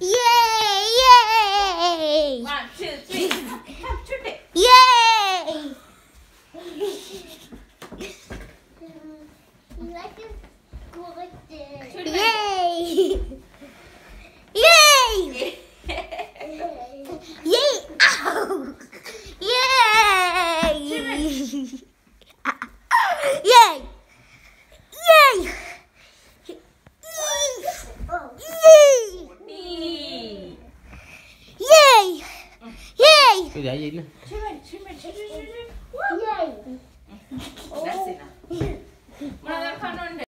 Yay! Yay! One, two, three. Yay! you like? Tôi để gì nữa? Yay! That's enough.